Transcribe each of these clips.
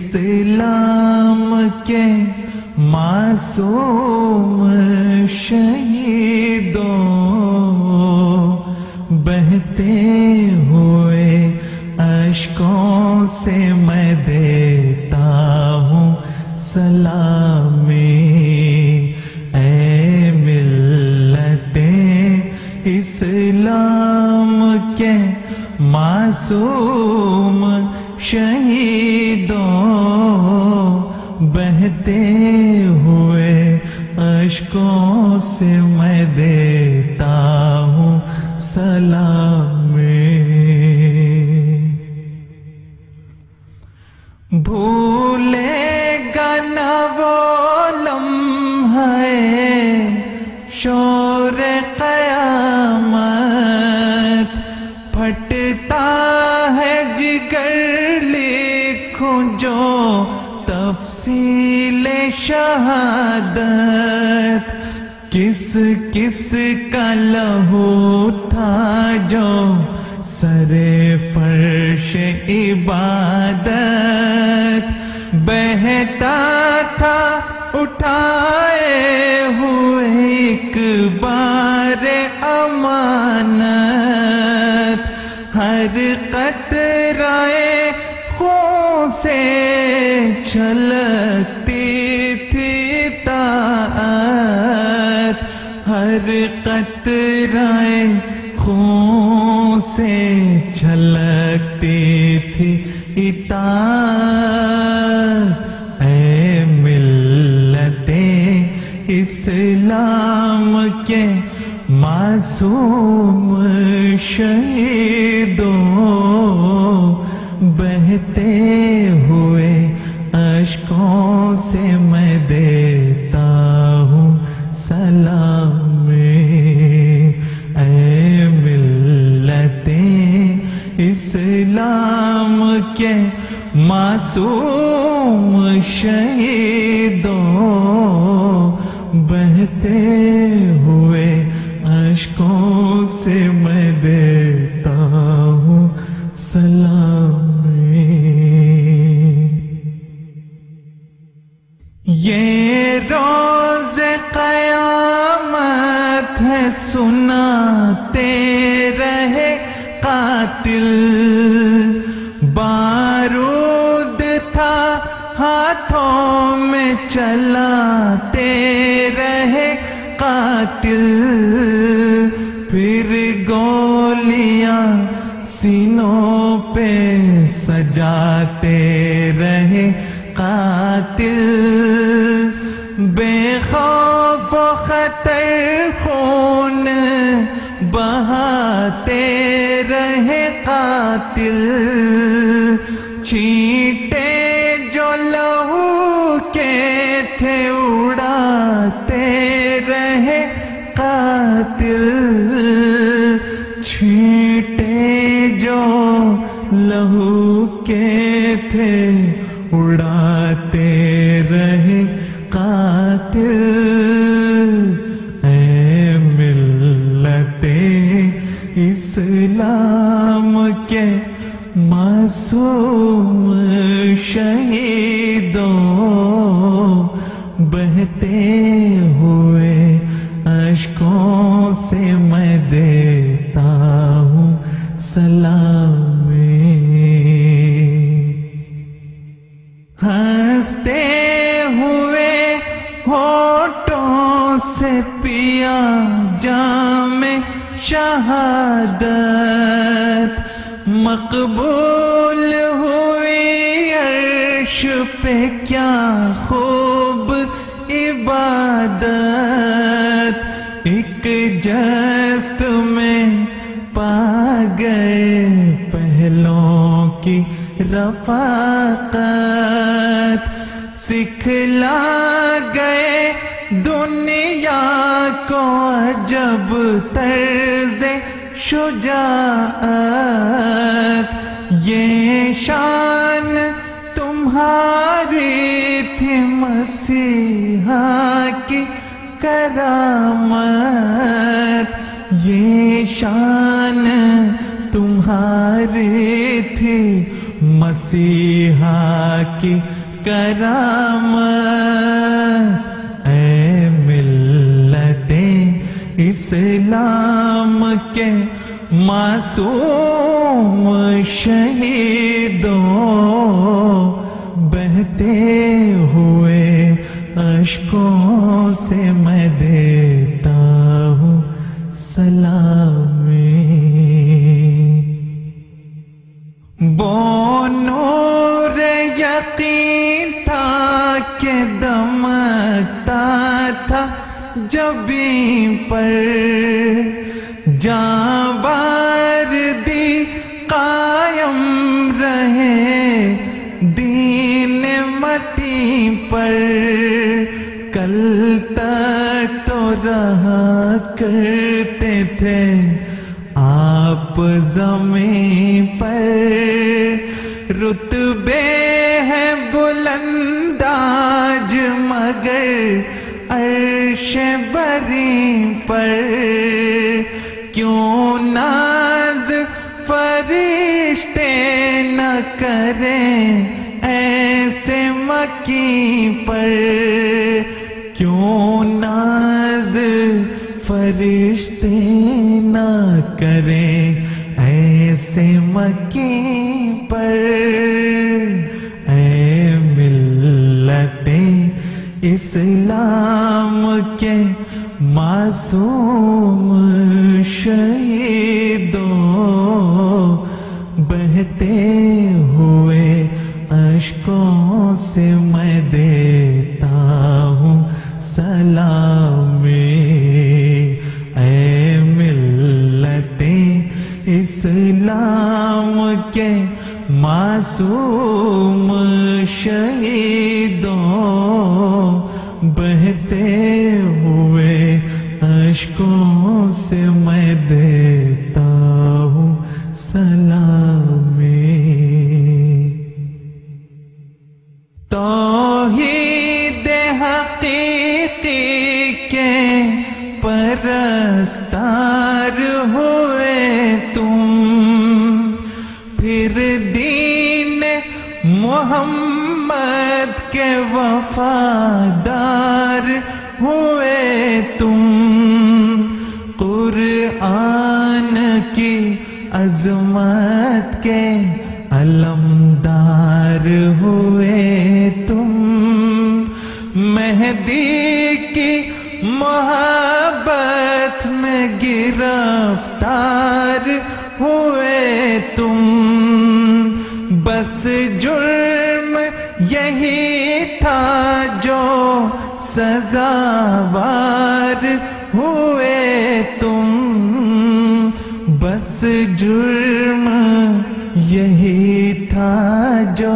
इस्लाम के मासूम शहीदों बहते हुए अशकों से मैं देता हूँ सलामी। ए मिलते इस्लाम के मासूम जो तफसील शहादत। किस किस का लहू था जो सरे फर्श इबादत। बहता था उठाए छलकती थी ताअत, हर कतराए खून से छलकती थी इतात ए मिलते इस्लाम के मासूम शहीदों, बहते अशकों से मैं देता हूँ सलाम। ए मिलते इस्लाम के मासूम शहीदों। बहते हुए अशकों से मैं देता हूँ सलाम। सुनाते रहे कातिल। बारूद था हाथों में, चलाते रहे कातिल। फिर गोलियाँ सीनों पे सजाते रहे कातिल। खतर खून बहाते रहे कातिल। छीटे जो लहू के थे उड़ाते रहे कातिल। जो लहू के थे उड़ाते शहीदों बहते हुए अशकों से मैं देता हूँ सलाम। हँसते हुए होठों से पिया जाम शहादत, मकबूल हुई पे क्या खूब इबादत। एक जस्त में पा गए पहलों की रफाकत। सिखला गए दुनिया को जब तर्ज शुजात। ये शान तुम्हारी थी मसीहा की करामत। ये शान तुम्हारी थी, मसीहा की कराम ए मिल्लते इस्लाम के मासूम शहीदों बहते हुए अशकों से मैं देता हूँ सलामी। बोनूर यकीन था के दमकता था जबी पर। जाबार रहा करते थे आप ज़मीन पर। रुतबे है बुलंदाज, मगर अर्श बरी पर। क्यों नाज फरिश्ते न करें ऐसे मकी पर? क्यों फरिश्ते ना करें ऐसे मकी पर। ऐ मिल्लते इस्लाम के मासूम शहीदों इस्लाम के मासूम शहीदों बहते हुए अशकों से मैं देता हूँ सलामी। तो ही हकीकी के परस्तार वफादार हुए तुम। कुरआन की अजमत के अलमदार हुए तुम। मेहदी की मोहब्बत में गिरफ़्तार हुए तुम। बस जुर्म यही था जो सजावार हुए तुम। बस जुर्म यही था जो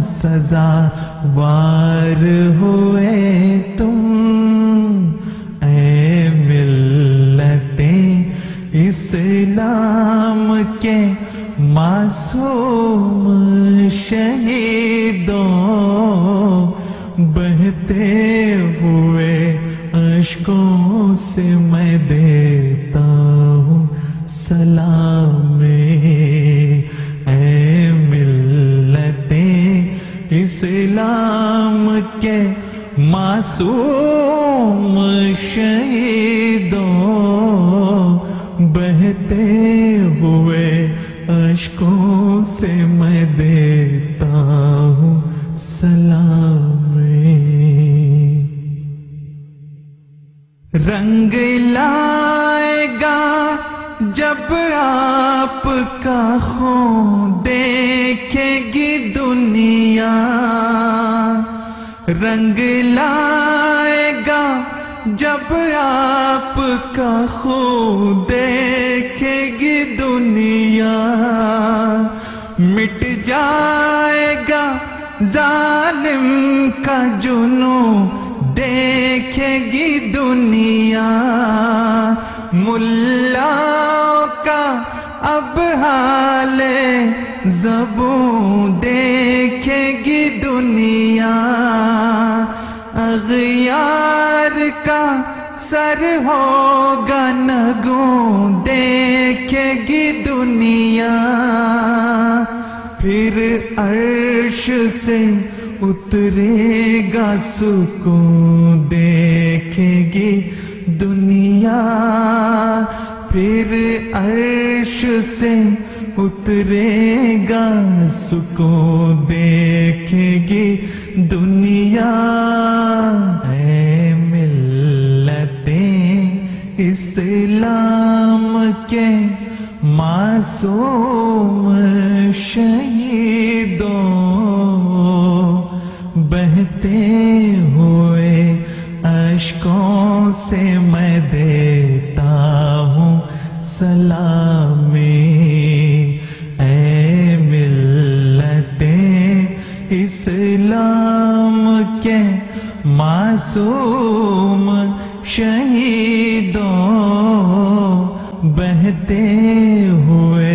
सजावार हुए तुम। सलामी, ऐ मिल्लते इस्लाम के मासूम शहीदों, बहते हुए अशकों से मैं देता हूँ सलामी। रंग रंग लाएगा जब आपका खूब देखेगी दुनिया। मिट जाएगा जालिम का जुनू देखेगी दुनिया। मुल्लाओं का अब हाल जबू देखेगी दुनिया। अगयार का सर होगा नगू देखेगी दुनिया दुनिया। फिर अर्श से उतरेगा सुकून देखेगी दुनिया। फिर अर्श से उतरेगा सुकून देखेगी दुनिया। इस्लाम के मासूम शहीदों, बहते हुए अशकों से मैं देता हूँ सलामी। ए मिलते इस्लाम के मासूम शहीदों बहते हुए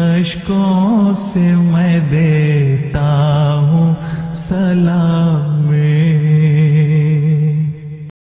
अशकों से मैं देता हूँ सलाम।